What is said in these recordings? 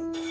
you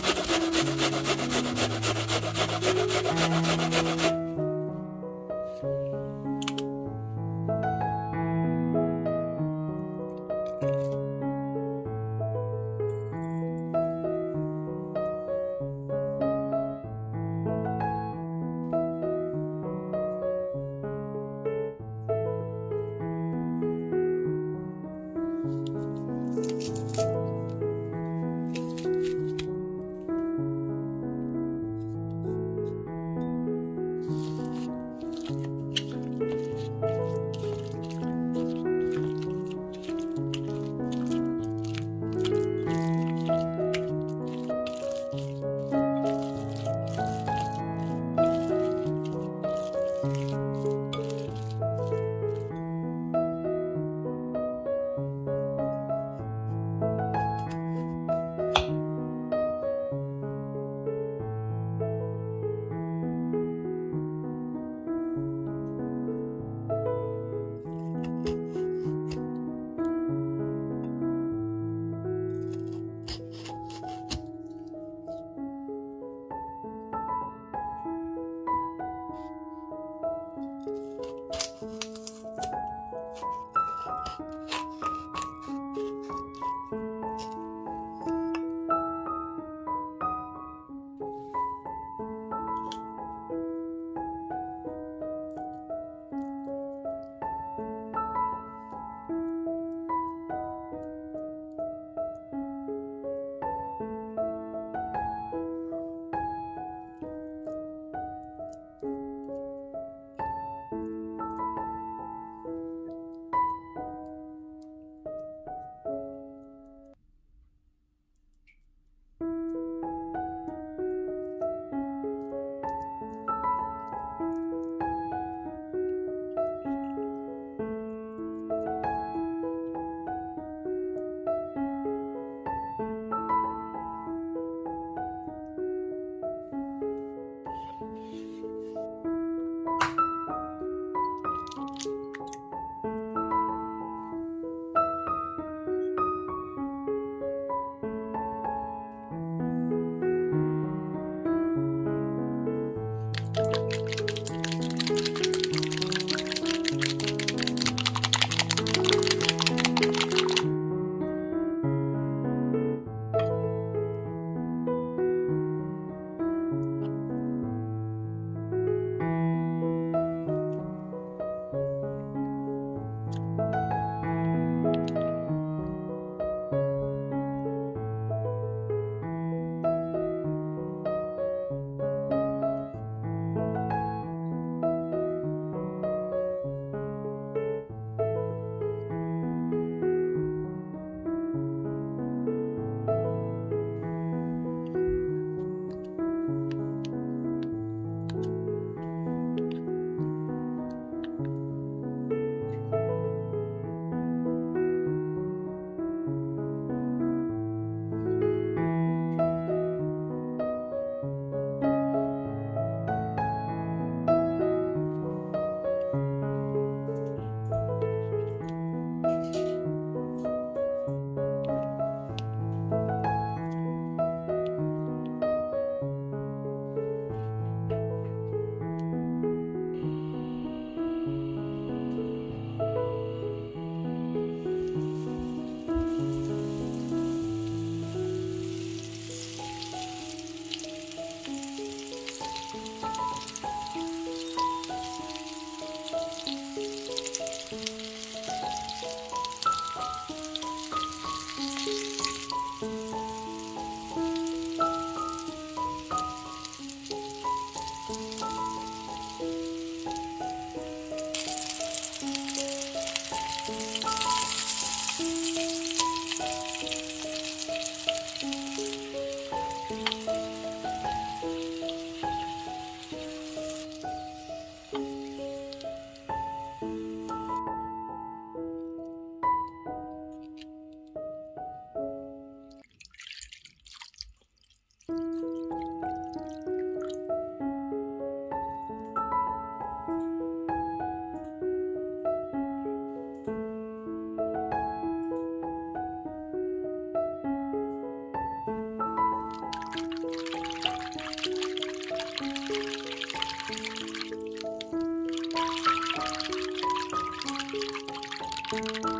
you